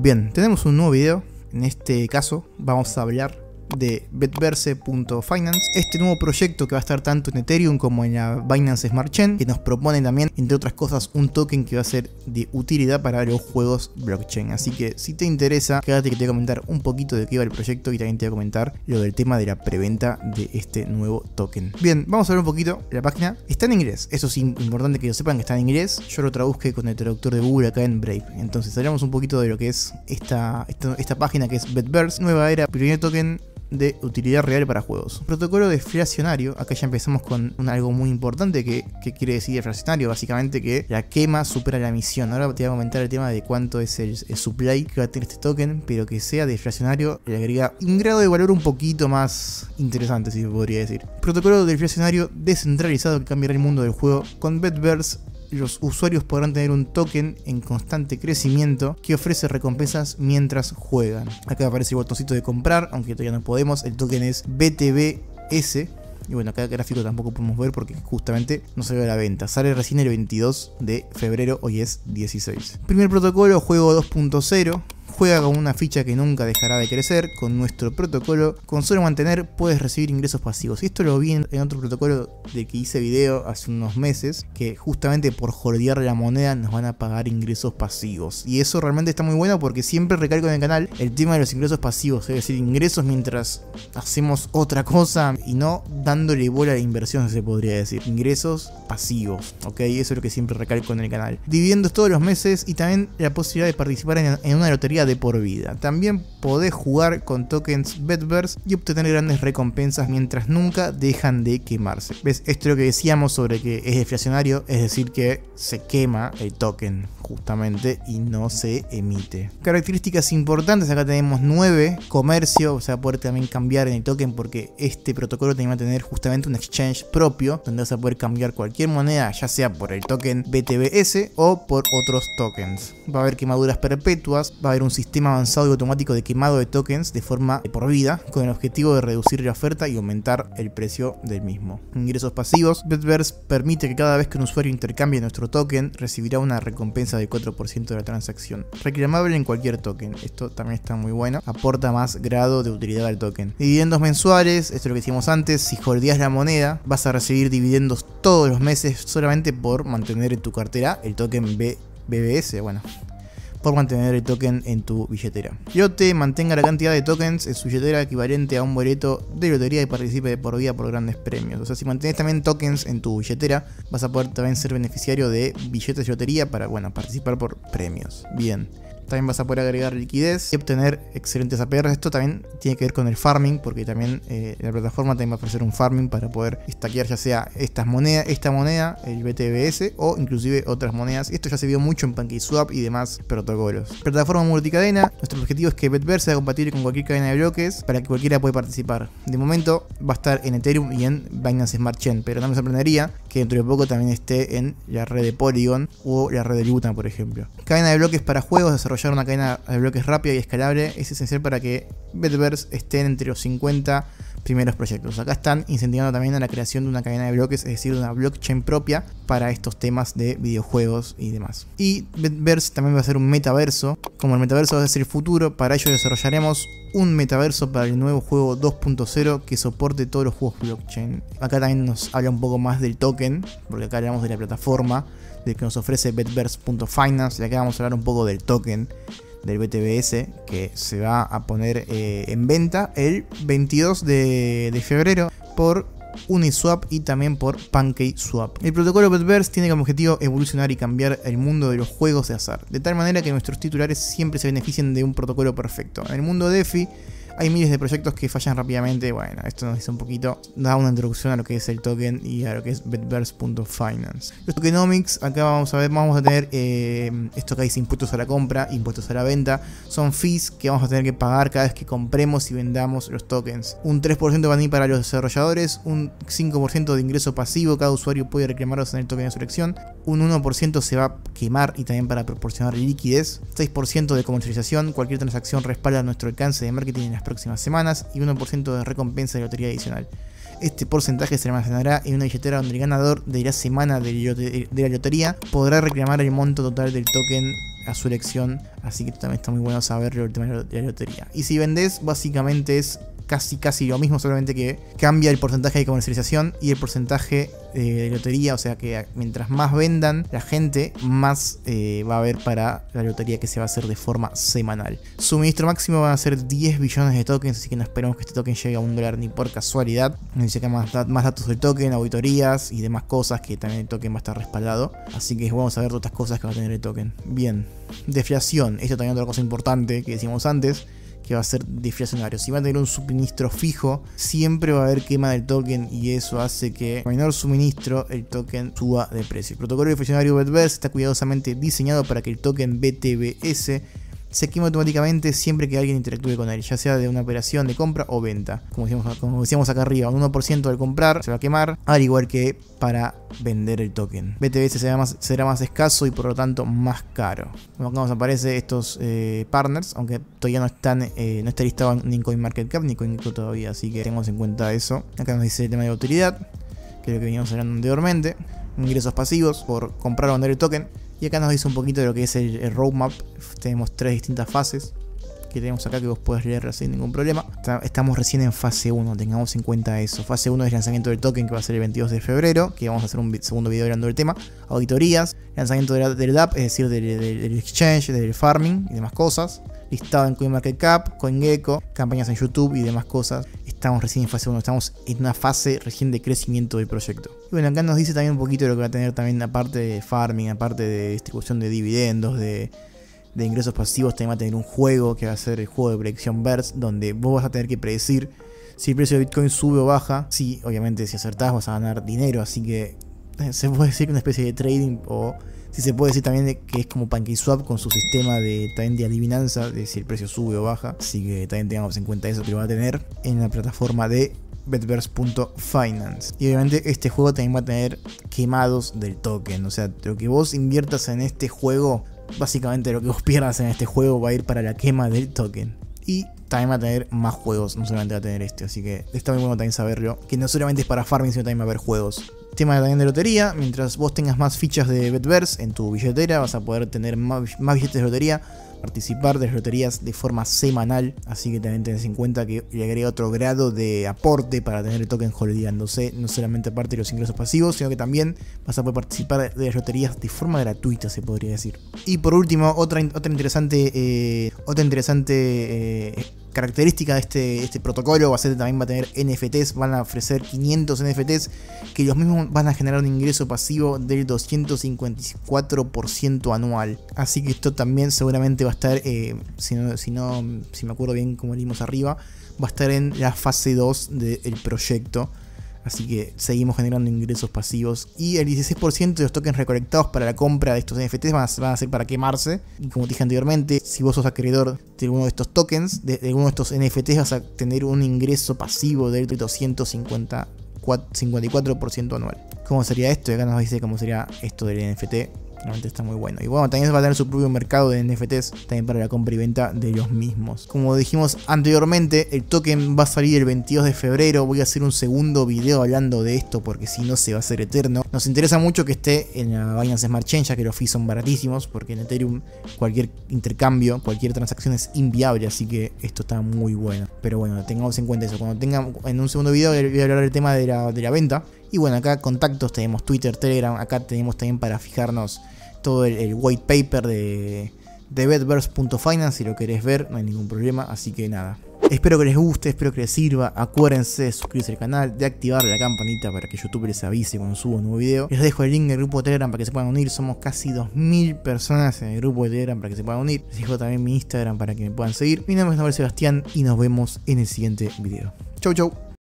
Bien, tenemos un nuevo video. En este caso vamos a hablar de betverse.finance, este nuevo proyecto que va a estar tanto en Ethereum como en la Binance Smart Chain, que nos propone también, entre otras cosas, un token que va a ser de utilidad para los juegos blockchain. Así que si te interesa, quédate que te voy a comentar un poquito de qué va el proyecto y también te voy a comentar lo del tema de la preventa de este nuevo token. Bien, vamos a ver un poquito la página. Está en inglés, eso sí, importante que lo sepan que está en inglés. Yo lo traduzco con el traductor de Google acá en Brave. Entonces hablamos un poquito de lo que es esta, esta, esta página que es Betverse, nueva era, primer token de utilidad real para juegos. Protocolo deflacionario, acá ya empezamos con algo muy importante que, quiere decir deflacionario, básicamente que la quema supera la emisión. Ahora te voy a comentar el tema de cuánto es el, supply que va a tener este token, pero que sea deflacionario le agrega un grado de valor un poquito más interesante, si se podría decir. Protocolo deflacionario descentralizado que cambiará el mundo del juego con Betverse los usuarios podrán tener un token en constante crecimiento que ofrece recompensas mientras juegan. Acá aparece el botoncito de comprar, aunque todavía no podemos. El token es BTBS. Y bueno, acá el gráfico tampoco podemos ver porque justamente no salió a la venta. Sale recién el 22 de febrero, hoy es 16. Primer protocolo, juego 2.0 juega con una ficha que nunca dejará de crecer, con nuestro protocolo, con solo mantener puedes recibir ingresos pasivos. Y esto lo vi en otro protocolo de que hice video hace unos meses, que justamente por jordear la moneda nos van a pagar ingresos pasivos. Y eso realmente está muy bueno porque siempre recalco en el canal el tema de los ingresos pasivos, es decir, ingresos mientras hacemos otra cosa y no dándole bola a la inversión, se podría decir. Ingresos pasivos, ¿ok? Eso es lo que siempre recalco en el canal. Dividendos todos los meses y también la posibilidad de participar en, en una lotería de por vida. También podés jugar con tokens Betverse y obtener grandes recompensas mientras nunca dejan de quemarse. ¿Ves? Esto es lo que decíamos sobre que es deflacionario, es decir que se quema el token justamente y no se emite. Características importantes, acá tenemos 9, comercio, o sea, poder también cambiar en el token porque este protocolo tiene que tener justamente un exchange propio donde vas a poder cambiar cualquier moneda, ya sea por el token BTBS o por otros tokens. Va a haber quemaduras perpetuas, va a haber un sistema avanzado y automático de quemado de tokens de forma por vida con el objetivo de reducir la oferta y aumentar el precio del mismo. Ingresos pasivos, Betverse permite que cada vez que un usuario intercambie nuestro token recibirá una recompensa del 4% de la transacción. Reclamable en cualquier token, esto también está muy bueno, aporta más grado de utilidad al token. Dividendos mensuales, esto es lo que decíamos antes, si holdeas la moneda vas a recibir dividendos todos los meses solamente por mantener en tu cartera el token BBS, bueno, por mantener el token en tu billetera. Yote mantenga la cantidad de tokens en su billetera equivalente a un boleto de lotería y participe por vida por grandes premios. O sea, si mantienes también tokens en tu billetera, vas a poder también ser beneficiario de billetes de lotería para, bueno, participar por premios. Bien. También vas a poder agregar liquidez y obtener excelentes APR. Esto también tiene que ver con el farming, porque también eh, la plataforma también va a ofrecer un farming para poder stackear ya sea estas monedas, esta moneda, el BTBS o inclusive otras monedas. Esto ya se vio mucho en PancakeSwap y demás protocolos. Plataforma multicadena. Nuestro objetivo es que Betverse sea compatible con cualquier cadena de bloques para que cualquiera pueda participar. De momento va a estar en Ethereum y en Binance Smart Chain, pero no me sorprendería que dentro de poco también esté en la red de Polygon o la red de Luna, por ejemplo. Cadena de bloques para juegos, desarrollar una cadena de bloques rápida y escalable es esencial para que Betverse esté entre los 50 primeros proyectos. Acá están incentivando también a la creación de una cadena de bloques, es decir, de una blockchain propia para estos temas de videojuegos y demás. Y Betverse también va a ser un metaverso. Como el metaverso va a ser el futuro, para ello desarrollaremos un metaverso para el nuevo juego 2.0 que soporte todos los juegos blockchain. Acá también nos habla un poco más del token, porque acá hablamos de la plataforma del que nos ofrece betverse.finance y acá vamos a hablar un poco del token del BTBS que se va a poner eh, en venta el 22 de, de febrero por Uniswap y también por PancakeSwap. El protocolo Betverse tiene como objetivo evolucionar y cambiar el mundo de los juegos de azar, de tal manera que nuestros titulares siempre se beneficien de un protocolo perfecto. En el mundo DeFi hay miles de proyectos que fallan rápidamente. Bueno, esto nos dice un poquito, da una introducción a lo que es el token y a lo que es betverse.finance. Los tokenomics, acá vamos a ver, vamos a tener eh, esto que dice impuestos a la compra, impuestos a la venta. Son fees que vamos a tener que pagar cada vez que compremos y vendamos los tokens. Un 3% van a ir para los desarrolladores, un 5% de ingreso pasivo, cada usuario puede reclamarlos en el token de selección. Un 1% se va a quemar y también para proporcionar liquidez. 6% de comercialización, cualquier transacción respalda nuestro alcance de marketing en las próximas semanas y 1% de recompensa de lotería adicional. Este porcentaje se almacenará en una billetera donde el ganador de la semana de la lotería podrá reclamar el monto total del token a su elección. Así que también está muy bueno saber el tema de la lotería. Y si vendés, básicamente es casi casi lo mismo, solamente que cambia el porcentaje de comercialización y el porcentaje de lotería, o sea que mientras más vendan la gente, más eh, va a haber para la lotería que se va a hacer de forma semanal. Suministro máximo va a ser 10 billones de tokens, así que no esperamos que este token llegue a un dólar ni por casualidad. Necesitamos más, más datos del token, auditorías y demás cosas que también el token va a estar respaldado. Así que vamos a ver otras cosas que va a tener el token. Bien, deflación, esto también es otra cosa importante que decíamos antes que va a ser deflacionario. Si va a tener un suministro fijo, siempre va a haber quema del token y eso hace que con menor suministro el token suba de precio. El protocolo deflacionario Betverse está cuidadosamente diseñado para que el token BTBS se quema automáticamente siempre que alguien interactúe con él, ya sea de una operación de compra o venta. Como decíamos, como decíamos acá arriba, un 1% al comprar se va a quemar, al igual que para vender el token. BTBS será más, será más escaso y por lo tanto más caro. Acá nos aparece estos eh, partners, aunque todavía no están eh, no está listado ni en CoinMarketCap ni CoinCo todavía, así que tengamos en cuenta eso. Acá nos dice el tema de utilidad, que es lo que veníamos hablando anteriormente. Ingresos pasivos por comprar o vender el token y acá nos dice un poquito de lo que es el, roadmap. Tenemos tres distintas fases que tenemos acá que vos podés leer sin ningún problema. Estamos recién en fase 1, tengamos en cuenta eso. Fase 1 es lanzamiento del token que va a ser el 22 de febrero, que vamos a hacer un segundo video hablando del tema. Auditorías, lanzamiento del, DAP, es decir, del, del exchange, del farming y demás cosas. Listado en CoinMarketCap, CoinGecko, campañas en YouTube y demás cosas estamos recién en fase 1, estamos en una fase recién de crecimiento del proyecto. Y bueno, acá nos dice también un poquito de lo que va a tener también aparte de farming, aparte de distribución de dividendos, de, ingresos pasivos, también va a tener un juego que va a ser el juego de predicción Burst, donde vos vas a tener que predecir si el precio de Bitcoin sube o baja. Sí, obviamente si acertás vas a ganar dinero, así que se puede decir una especie de trading o si se puede decir también que es como PancakeSwap con su sistema de, también de adivinanza de si el precio sube o baja. Así que también tengamos en cuenta eso que va a tener en la plataforma de Betverse.finance. Y obviamente este juego también va a tener quemados del token. O sea, lo que vos inviertas en este juego, básicamente lo que vos pierdas en este juego va a ir para la quema del token. Y también va a tener más juegos, no solamente va a tener este. Así que está muy bueno también saberlo. Que no solamente es para farming, sino también va a haber juegos. Tema también de lotería, mientras vos tengas más fichas de Betverse en tu billetera, vas a poder tener más, billetes de lotería, participar de las loterías de forma semanal, así que también tenés en cuenta que le agrega otro grado de aporte para tener el token holdeándose, no solamente aparte de los ingresos pasivos, sino que también vas a poder participar de las loterías de forma gratuita, se podría decir. Y por último, otra, otra interesante, eh, otra interesante eh, característica de este, este protocolo va a ser también va a tener NFTs, van a ofrecer 500 NFTs que los mismos van a generar un ingreso pasivo del 254% anual. Así que esto también seguramente va a estar, eh, si, no, si, no, si me acuerdo bien como leímos arriba, va a estar en la fase 2 del proyecto. Así que seguimos generando ingresos pasivos. Y el 16% de los tokens recolectados para la compra de estos NFTs van a, ser para quemarse. Y como dije anteriormente, si vos sos acreedor de uno de estos tokens, de, de uno de estos NFTs, vas a tener un ingreso pasivo del 254% anual. ¿Cómo sería esto? Y acá nos dice cómo sería esto del NFT. Realmente está muy bueno. Y bueno, también va a tener su propio mercado de NFTs también para la compra y venta de los mismos. Como dijimos anteriormente, el token va a salir el 22 de febrero. Voy a hacer un segundo video hablando de esto porque si no se va a hacer eterno. Nos interesa mucho que esté en la Binance Smart Chain ya que los fees son baratísimos porque en Ethereum cualquier intercambio, cualquier transacción es inviable. Así que esto está muy bueno. Pero bueno, tengamos en cuenta eso. Cuando tenga en un segundo video voy a hablar del tema de la, de la venta. Y bueno, acá contactos tenemos Twitter, Telegram, acá tenemos también para fijarnos todo el, white paper de, de betverse.finance si lo querés ver, no hay ningún problema, así que nada. Espero que les guste, espero que les sirva. Acuérdense de suscribirse al canal, de activar la campanita para que YouTube les avise cuando subo un nuevo video. Les dejo el link del grupo de Telegram para que se puedan unir. Somos casi 2000 personas en el grupo de Telegram para que se puedan unir. Les dejo también mi Instagram para que me puedan seguir. Mi nombre es Noel Sebastián y nos vemos en el siguiente video. Chau chau.